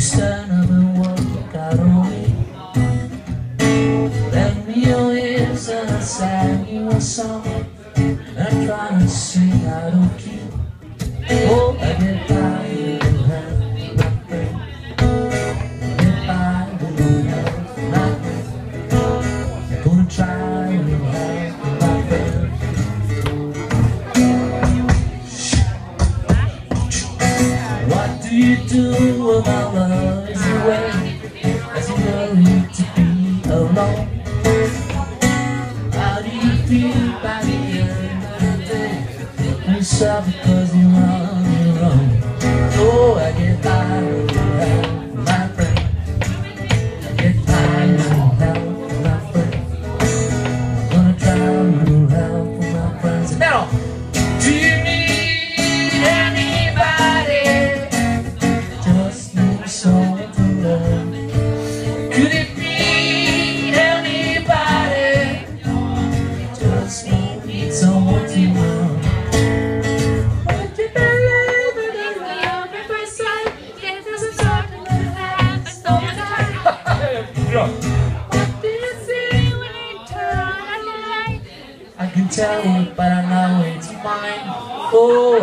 stand up and walk out on me. Lend me your ears and I sang you a song. I'm trying to sing out of key. Oh, I get do you do about love is away as you worry to be alone? How do you feel by the end of the day? You suffer because you're on Love. Could it be anybody? Just need someone to love. Would you believe? It start to let it last all time. What do you see when you turn on the light? I can tell you, but I know it's mine. Oh,